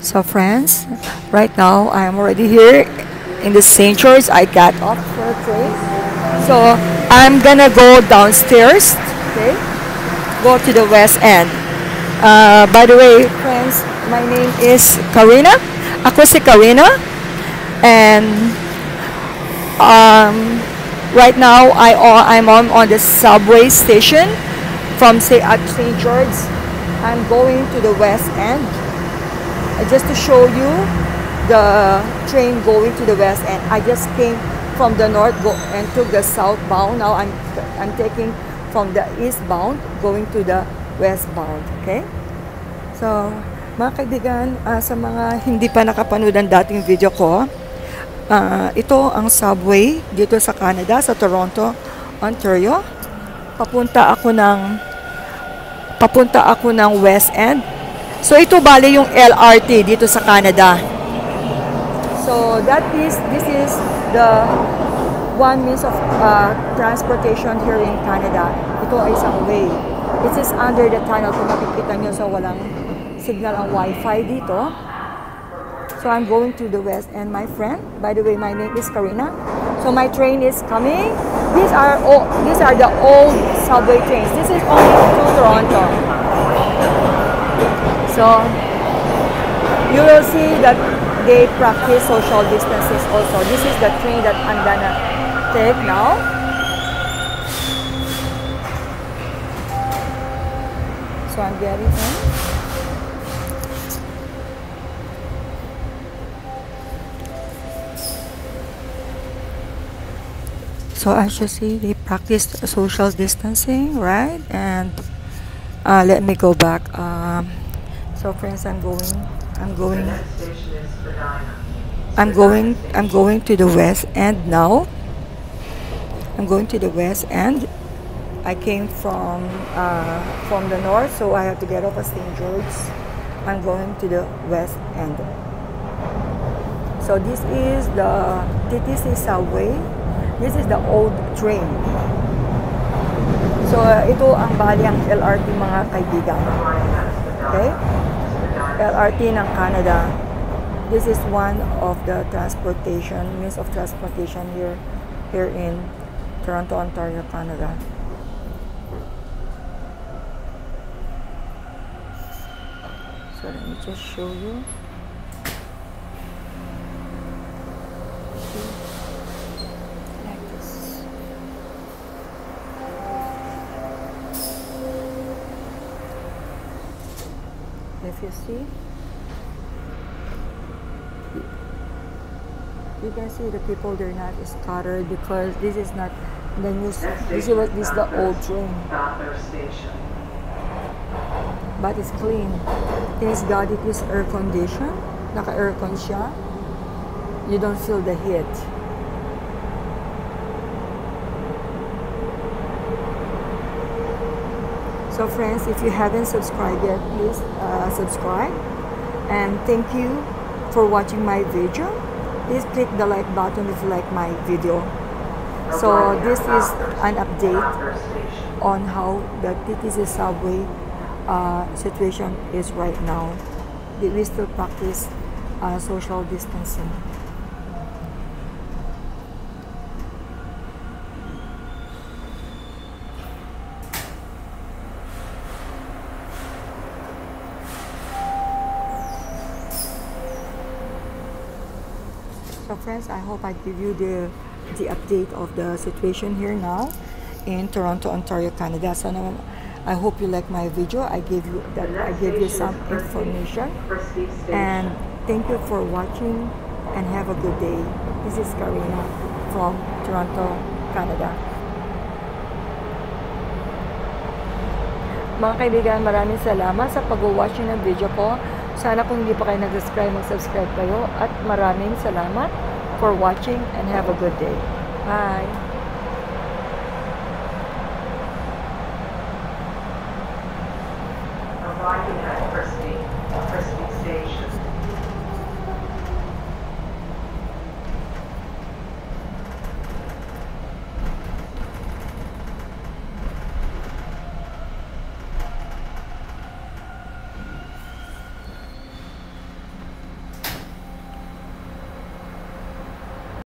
So friends, right now I am already here in the St. George. I got off for a train. So I'm gonna go downstairs, okay? Go to the west end. Uh, by the way, friends, my name is Carina. Ako si Carina. And um, right now I I'm on, on the subway station from say at St. George. I'm going to the west end. Uh, just to show you the train going to the west end. I just came from the north go and took the southbound. Now I'm I'm taking from the eastbound going to the westbound. Okay? So, mga kaibigan, ah, sa mga hindi pa nakapanood ng dating video ko, ah, ito ang subway dito sa Canada, sa Toronto, Ontario. Papunta ako ng papunta ako ng West End. So ito bale yung LRT dito sa Canada. So that is this is the one means of uh, transportation here in Canada. Ito ay isang way. This is under the tunnel. Kung makikita nyo sa walang signal ang wifi dito. So I'm going to the west and my friend, by the way, my name is Karina. So my train is coming. These are all, these are the old subway trains. This is only to Toronto. So you will see that they practice social distances also. This is the train that I'm gonna take now. So I'm getting in. So as you see, they practice social distancing, right? And uh, let me go back. Um, so friends, I'm going. I'm going. I'm going. I'm going to the west end now. I'm going to the west end. I came from uh, from the north, so I have to get off at St. George. I'm going to the west end. So this is the TTC subway. This is the old train. So uh, ito ang bali ang LRT mga kaibigan. Okay? LRT ng Canada. This is one of the transportation, means of transportation here here in Toronto, Ontario, Canada. So let me just show you. If you see, you can see the people they're not scattered because this is not the new. This is what this is the old train, but it's clean. Thanks God it is air conditioned. Naka aircon siya. You don't feel the heat. So friends, if you haven't subscribed yet, please uh, subscribe. And thank you for watching my video. Please click the like button if you like my video. So this is an update on how the TTC subway uh, situation is right now. We still practice uh, social distancing. Friends, I hope I give you the the update of the situation here now in Toronto, Ontario, Canada. So now, I hope you like my video. I gave you that I gave you some information. And thank you for watching and have a good day. This is Carina from Toronto, Canada. Mga kaibigan, maraming salamat sa pag-watch ng video ko. Sana kung hindi pa kayo nag-subscribe, mag-subscribe kayo. At maraming salamat for watching and have a good day. Bye!